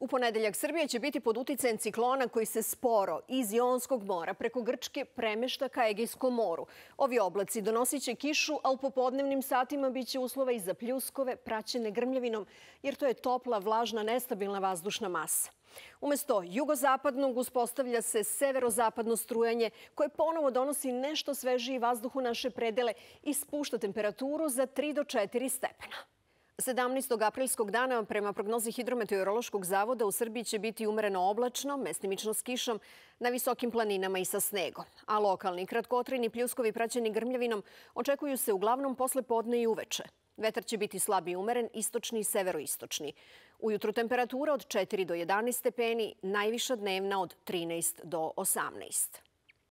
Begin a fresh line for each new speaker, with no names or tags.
U ponedeljak Srbija će biti pod uticajem ciklona koji se sporo iz Jonskog mora preko Grčke premešta ka Egejskom moru. Ovi oblaci donosit će kišu, a u popodnevnim satima biće uslova i za pljuskove praćene grmljavinom, jer to je topla, vlažna, nestabilna vazdušna masa. Umesto jugozapadnog uspostavlja se severozapadno strujanje koje ponovo donosi nešto svežiji vazduh u naše predele i spušta temperaturu za 3 do 4 stepena. 17. aprilskog dana prema prognozi Hidrometeorološkog zavoda u Srbiji će biti umereno oblačno, mestimično s kišom, na visokim planinama i sa snegom. A lokalni kratkotreni pljuskovi praćeni grmljavinom očekuju se uglavnom posle podne i uveče. Vetar će biti slab i umeren, istočni i severoistočni. Ujutru temperatura od 4 do 11 stepeni, najviša dnevna od 13 do 18.